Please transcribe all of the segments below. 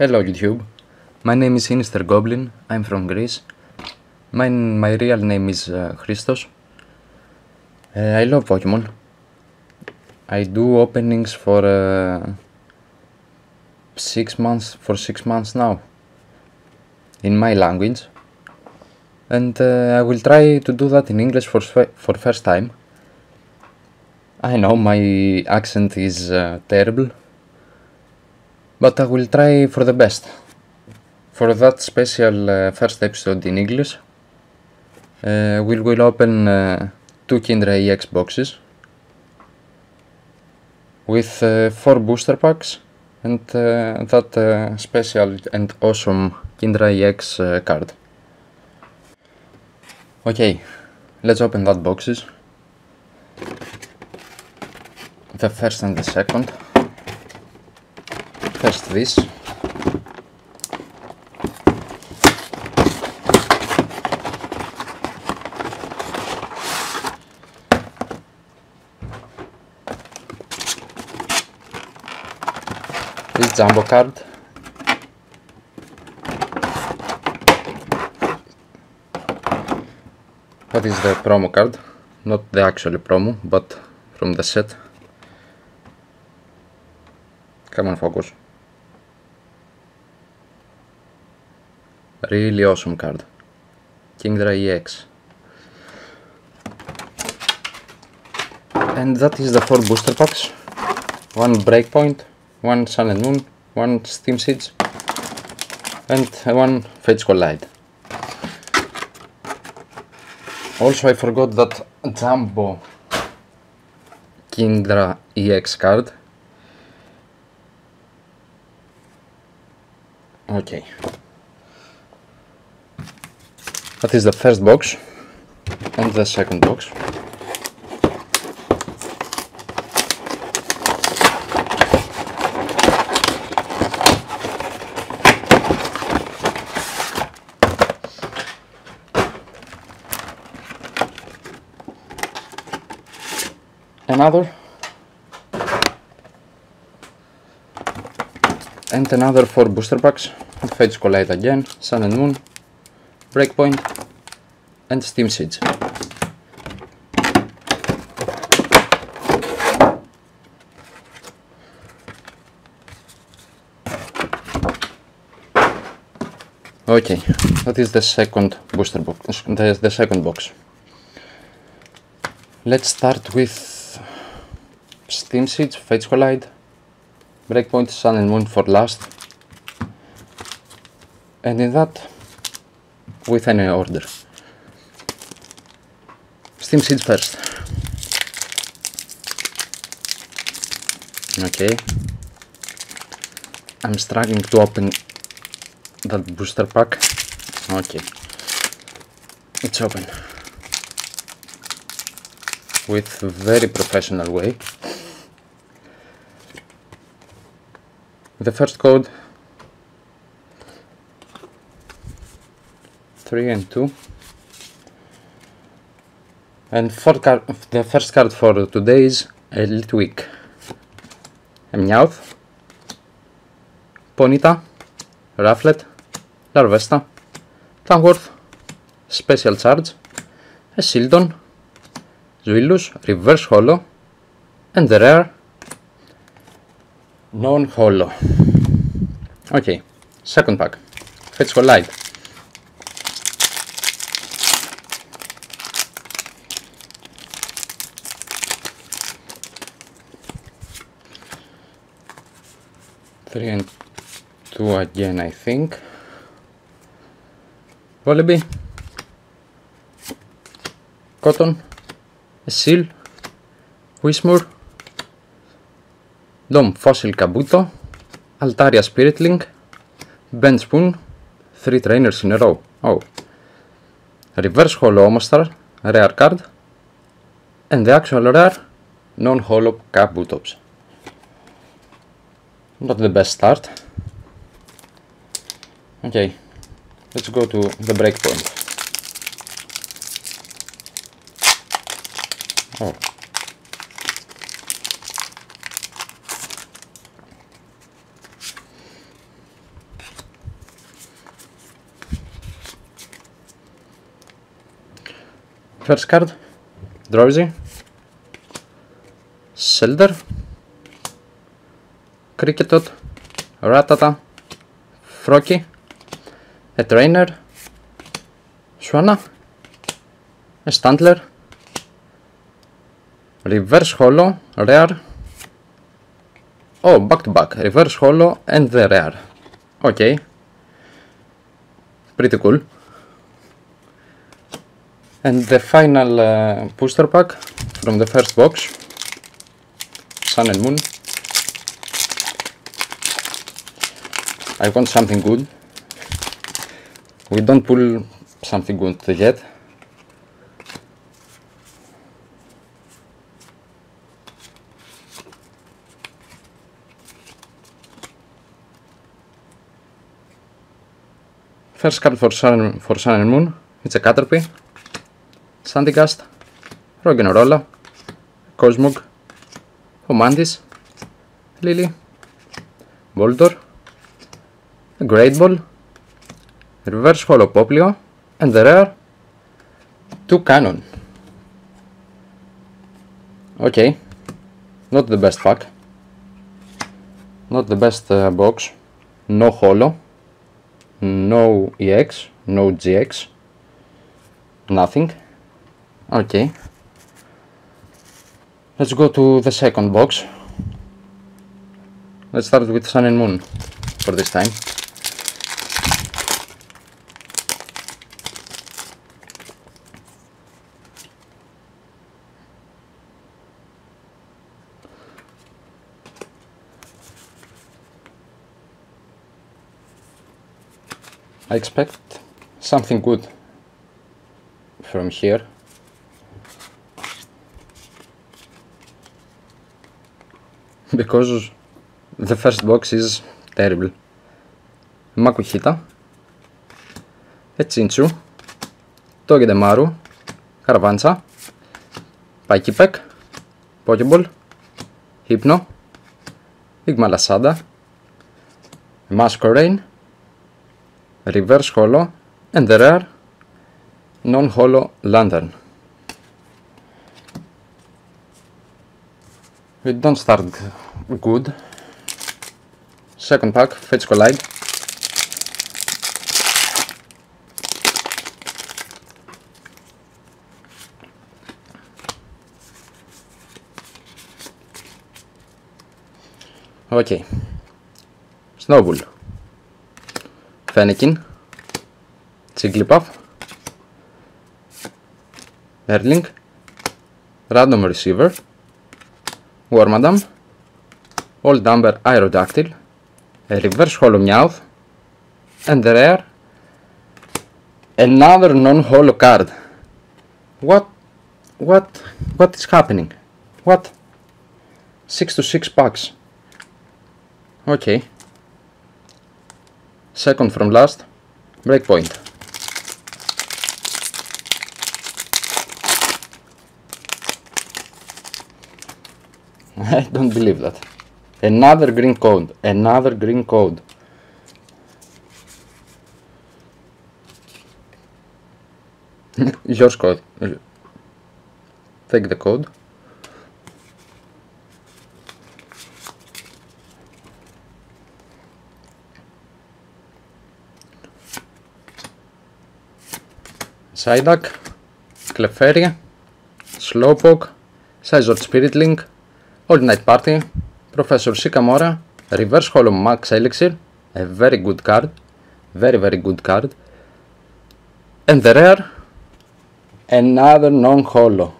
Hello YouTube, my name is Sinister Goblin, I'm from Greece. My, my real name is uh, Christos. Uh, I love Pokemon. I do openings for uh, six months, for six months now, in my language. And uh, I will try to do that in English for, for first time. I know my accent is uh, terrible, but I will try for the best. For that special uh, first episode in English, uh, we will open uh, two Kingdra EX boxes with uh, four booster packs and uh, that uh, special and awesome Kingdra EX card. Okay, let's open that boxes. The first and the second. First this. This jumbo card. What is the promo card? Not the actual promo, but from the set. Come on, focus. Really awesome card. Kingdra EX. And that is the four booster packs. One Breakpoint, one Sun and Moon, one Steam Siege, and one Fates Collide. Also, I forgot that Jumbo Kingdra EX card. Okay. That is the first box and the second box. Another and another four booster packs. Fates Collide again, Sun and Moon, Breakpoint, and Steam Siege. Okay, that is the second booster box. Uh, the, the second box. Let's start with Steam Siege, Fates Collide, Breakpoint, Sun and Moon for last. And in that, with any order. Steam Siege first. Okay. I'm struggling to open that booster pack. Okay. It's open. With very professional way. The first code 3 and 2 and for card, the first card for today is Elite Week a Meowth Ponyta Rufflet Larvesta Tanworth Special Charge a Shieldon Zweilous Reverse Hollow and the rare non-hollow okay second pack. Fates Collide Three and two again, I think. Wallaby, Cotton, Seal, Whismur, Dome Fossil Kabuto, Altaria Spirit Link, Ben Spoon, three trainers in a row. Oh. Reverse Hollow Omastar, rare card, and the actual rare non-hollow Kabutops. Not the best start. Okay, let's go to the breakpoint. Oh. First card, Drowzee, Silder. Cricketot, Ratata, Frocky, a Trainer, Swana, a Stantler, Reverse Hollow, Rare, oh, back to back, Reverse Hollow and the Rare. Okay, pretty cool. And the final uh, booster pack from the first box, Sun and Moon. I want something good. We don't pull something good yet. First card for Sun, for Sun and Moon, it's a Caterpie, Sandygast, Roggenrola, Cosmog, Homantis, Lillie, Voltor, a Great Ball, Reverse Hollow Poplio, and the rare, Toucannon. Okay, not the best pack, not the best uh, box, no Hollow, no EX, no GX, nothing. Okay. Let's go to the second box. Let's start with Sun and Moon for this time. I expect something good from here. Because the first box is terrible. Makuhita, a Chinchu, Togedemaru, Caravanza, Pikipek, Pokeball, Hypno, Igmalasada, Masquerain, reverse hollow and the rare non-hollow Lanturn. We don't start good. Second pack, Fates Collide. Okay. Snowball. Fennekin, Jigglypuff, Erling, Random Receiver, Wormadam, Old Amber Aerodactyl, a Reverse Hollow Meowth, and the rare, another non-holo card. What, what, what is happening? What? 6 to 6 packs. Okay second from last, breakpoint. I don't believe that. Another green code, another green code. Yours code. Take the code. Psyduck, Clefairy, Slowpoke, Scizor Spiritlink, Old Night Party, Professor Sycamora, Reverse Hollow Max Elixir, a very good card, very very good card, and the rare, another non-hollow,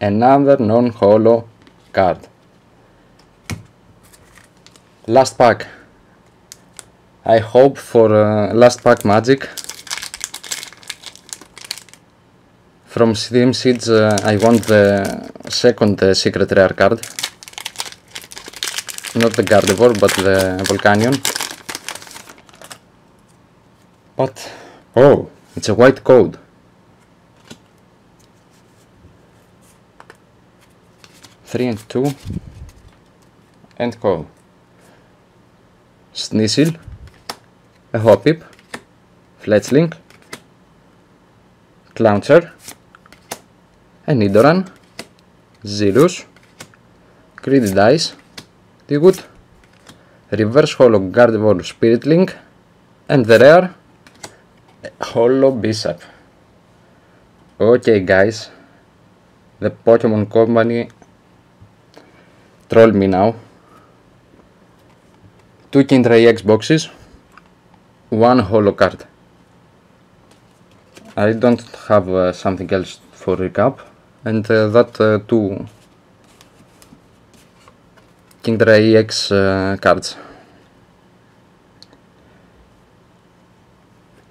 another non-hollow card. Last pack. I hope for uh, last pack magic From Steam Siege uh, I want the second uh, secret rare card. Not the Gardevoir, but the Volcanion. But, oh, it's a white code. Three and two, and call. Sneasel, a Hoppip, Fletchling, Clauncher, a Nidoran, Zirus, Greedy Dice, Digwood, Reverse Holo Gardevoir Spirit Link, and the rare. Holo Bisharp. Okay guys, the Pokemon Company. Troll me now. Two Kingdra EX boxes, one holo card. I don't have uh, something else for recap and uh, that uh, two Kingdra EX uh, cards.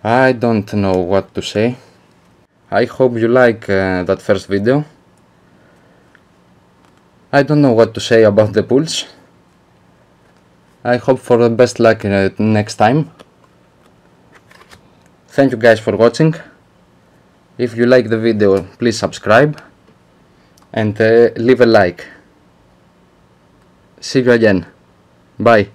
I don't know what to say. I hope you like uh, that first video. I don't know what to say about the pulls. I hope for the best luck uh, next time. Thank you guys for watching. If you like the video, please subscribe and uh, leave a like. See you again. Bye.